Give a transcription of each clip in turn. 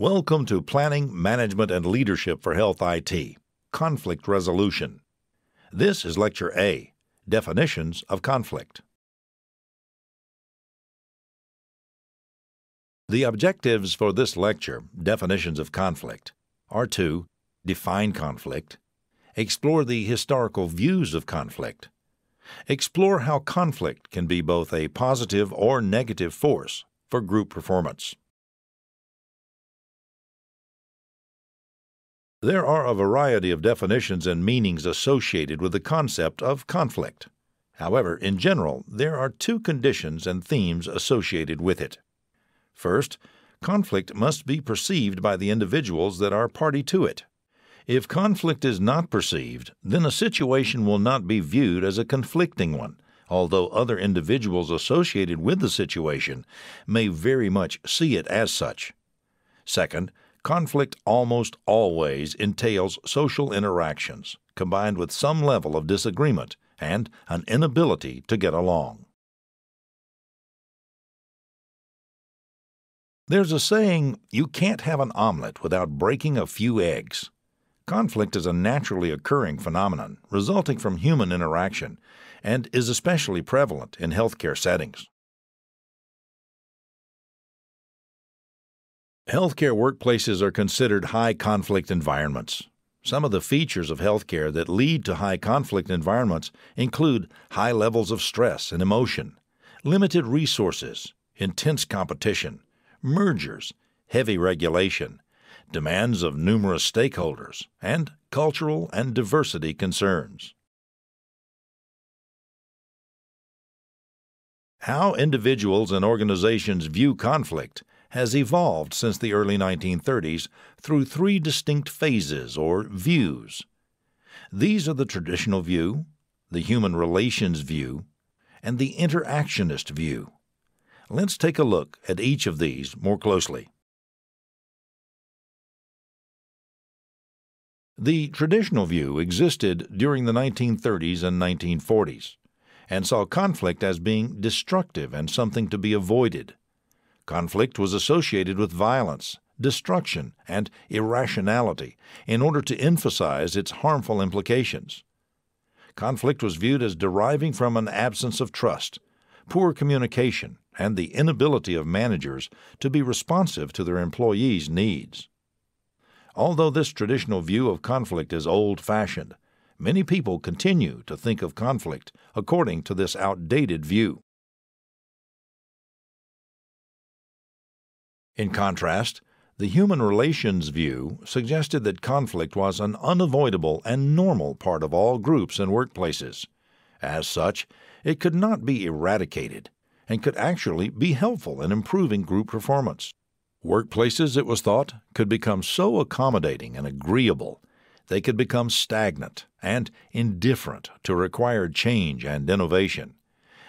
Welcome to Planning, Management, and Leadership for Health IT Conflict Resolution. This is Lecture A Definitions of Conflict. The objectives for this lecture, Definitions of Conflict, are to define conflict, explore the historical views of conflict, explore how conflict can be both a positive or negative force for group performance. There are a variety of definitions and meanings associated with the concept of conflict. However, in general, there are two conditions and themes associated with it. First, conflict must be perceived by the individuals that are party to it. If conflict is not perceived, then a situation will not be viewed as a conflicting one, although other individuals associated with the situation may very much see it as such. Second, conflict almost always entails social interactions, combined with some level of disagreement and an inability to get along. There's a saying, you can't have an omelet without breaking a few eggs. Conflict is a naturally occurring phenomenon resulting from human interaction and is especially prevalent in healthcare settings. Healthcare workplaces are considered high conflict environments. Some of the features of healthcare that lead to high conflict environments include high levels of stress and emotion, limited resources, intense competition, mergers, heavy regulation, demands of numerous stakeholders, and cultural and diversity concerns. How individuals and organizations view conflict has evolved since the early 1930s through three distinct phases or views. These are the traditional view, the human relations view, and the interactionist view. Let's take a look at each of these more closely. The traditional view existed during the 1930s and 1940s and saw conflict as being destructive and something to be avoided. Conflict was associated with violence, destruction, and irrationality in order to emphasize its harmful implications. Conflict was viewed as deriving from an absence of trust, poor communication, and the inability of managers to be responsive to their employees' needs. Although this traditional view of conflict is old fashioned, many people continue to think of conflict according to this outdated view. In contrast, the human relations view suggested that conflict was an unavoidable and normal part of all groups and workplaces. As such, it could not be eradicated and could actually be helpful in improving group performance. Workplaces, it was thought, could become so accommodating and agreeable they could become stagnant and indifferent to required change and innovation.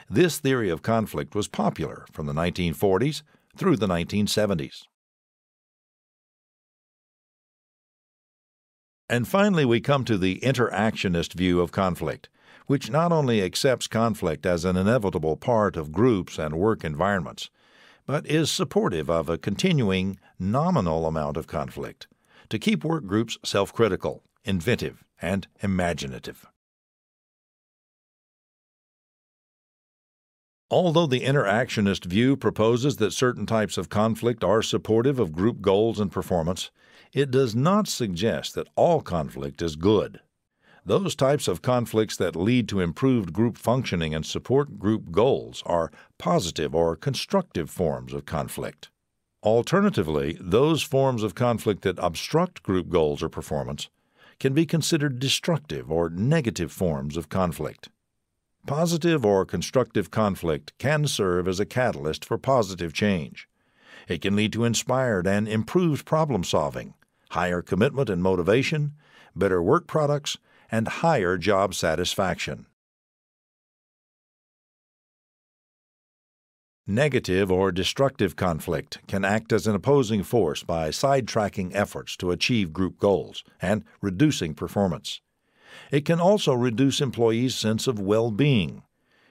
This theory of conflict was popular from the 1940s through the 1970s. And finally, we come to the interactionist view of conflict, which not only accepts conflict as an inevitable part of groups and work environments, but is supportive of a continuing, nominal amount of conflict to keep work groups self critical, inventive, and imaginative. Although the interactionist view proposes that certain types of conflict are supportive of group goals and performance, it does not suggest that all conflict is good. Those types of conflicts that lead to improved group functioning and support group goals are positive or constructive forms of conflict. Alternatively, those forms of conflict that obstruct group goals or performance can be considered destructive or negative forms of conflict. Positive or constructive conflict can serve as a catalyst for positive change. It can lead to inspired and improved problem solving, higher commitment and motivation, better work products, and higher job satisfaction. Negative or destructive conflict can act as an opposing force by sidetracking efforts to achieve group goals and reducing performance. It can also reduce employees' sense of well being.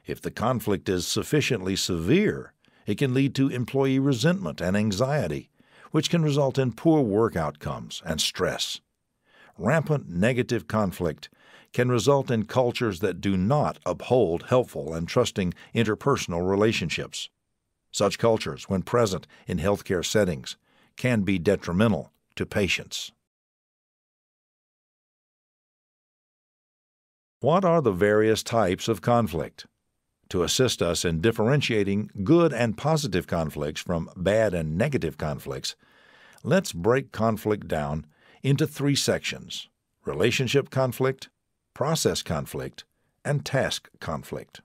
If the conflict is sufficiently severe, it can lead to employee resentment and anxiety, which can result in poor work outcomes and stress. Rampant negative conflict can result in cultures that do not uphold helpful and trusting interpersonal relationships. Such cultures, when present in healthcare settings, can be detrimental to patients. What are the various types of conflict? To assist us in differentiating good and positive conflicts from bad and negative conflicts, let's break conflict down into three sections relationship conflict, process conflict, and task conflict.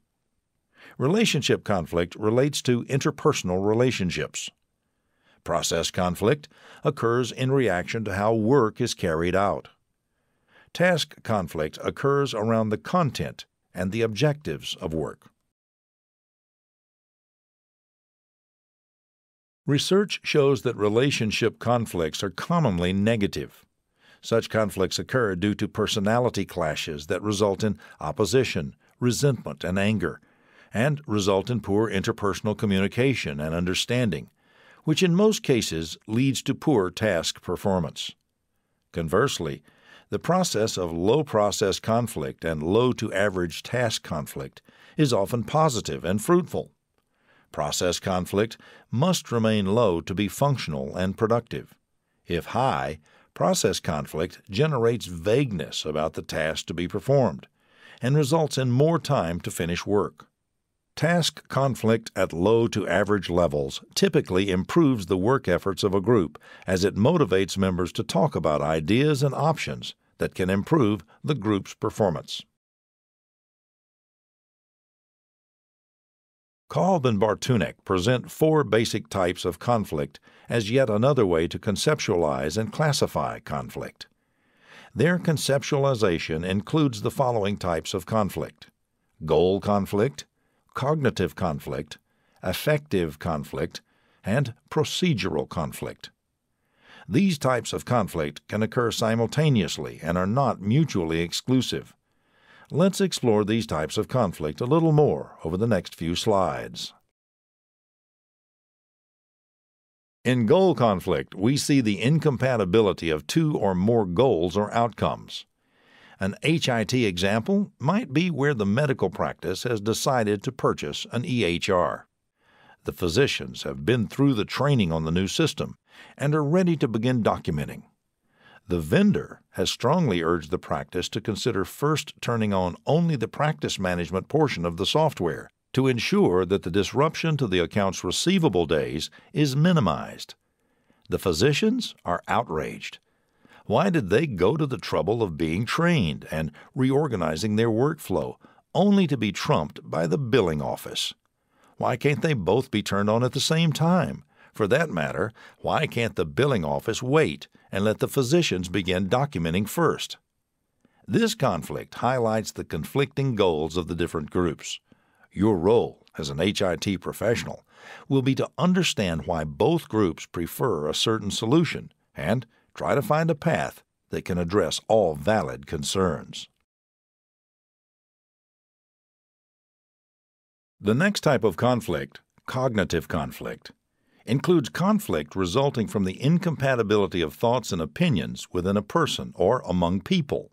Relationship conflict relates to interpersonal relationships. Process conflict occurs in reaction to how work is carried out. Task conflict occurs around the content and the objectives of work. Research shows that relationship conflicts are commonly negative. Such conflicts occur due to personality clashes that result in opposition, resentment, and anger, and result in poor interpersonal communication and understanding, which in most cases leads to poor task performance. Conversely, the process of low process conflict and low to average task conflict is often positive and fruitful. Process conflict must remain low to be functional and productive. If high, Process conflict generates vagueness about the task to be performed and results in more time to finish work. Task conflict at low to average levels typically improves the work efforts of a group as it motivates members to talk about ideas and options that can improve the group's performance. Kolb and Bartunek present four basic types of conflict as yet another way to conceptualize and classify conflict. Their conceptualization includes the following types of conflict goal conflict, cognitive conflict, affective conflict, and procedural conflict. These types of conflict can occur simultaneously and are not mutually exclusive. Let's explore these types of conflict a little more over the next few slides. In goal conflict, we see the incompatibility of two or more goals or outcomes. An HIT example might be where the medical practice has decided to purchase an EHR. The physicians have been through the training on the new system and are ready to begin documenting. The vendor has strongly urged the practice to consider first turning on only the practice management portion of the software to ensure that the disruption to the accounts receivable days is minimized. The physicians are outraged. Why did they go to the trouble of being trained and reorganizing their workflow only to be trumped by the billing office? Why can't they both be turned on at the same time? For that matter, why can't the billing office wait and let the physicians begin documenting first? This conflict highlights the conflicting goals of the different groups. Your role as an HIT professional will be to understand why both groups prefer a certain solution and try to find a path that can address all valid concerns. The next type of conflict, cognitive conflict, includes conflict resulting from the incompatibility of thoughts and opinions within a person or among people.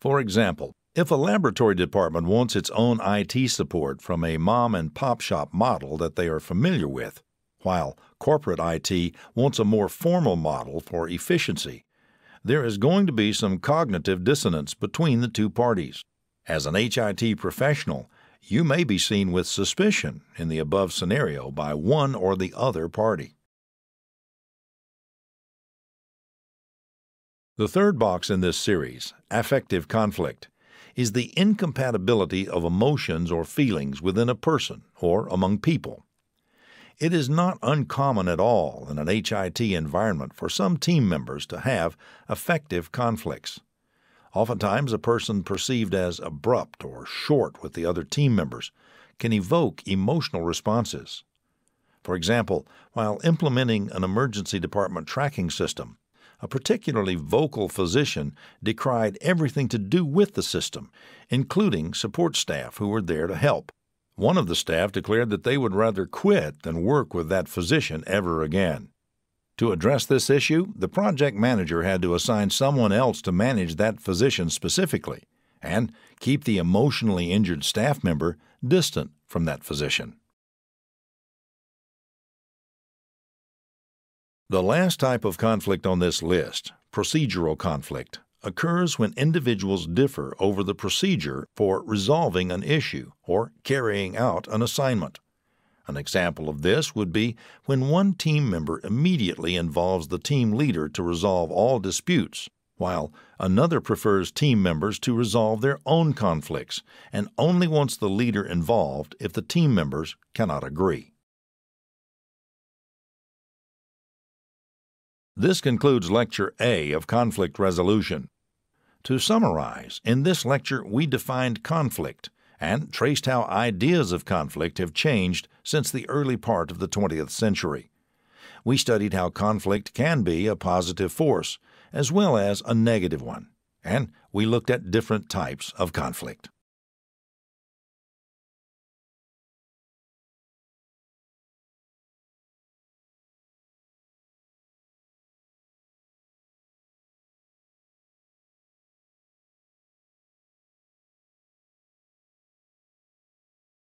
For example, if a laboratory department wants its own IT support from a mom and pop shop model that they are familiar with, while corporate IT wants a more formal model for efficiency, there is going to be some cognitive dissonance between the two parties. As an HIT professional, you may be seen with suspicion in the above scenario by one or the other party. The third box in this series, affective conflict, is the incompatibility of emotions or feelings within a person or among people. It is not uncommon at all in an HIT environment for some team members to have affective conflicts. Oftentimes, a person perceived as abrupt or short with the other team members can evoke emotional responses. For example, while implementing an emergency department tracking system, a particularly vocal physician decried everything to do with the system, including support staff who were there to help. One of the staff declared that they would rather quit than work with that physician ever again. To address this issue, the project manager had to assign someone else to manage that physician specifically and keep the emotionally injured staff member distant from that physician. The last type of conflict on this list, procedural conflict, occurs when individuals differ over the procedure for resolving an issue or carrying out an assignment. An example of this would be when one team member immediately involves the team leader to resolve all disputes, while another prefers team members to resolve their own conflicts and only wants the leader involved if the team members cannot agree. This concludes Lecture A of Conflict Resolution. To summarize, in this lecture we defined conflict and traced how ideas of conflict have changed since the early part of the 20th century. We studied how conflict can be a positive force as well as a negative one, and we looked at different types of conflict.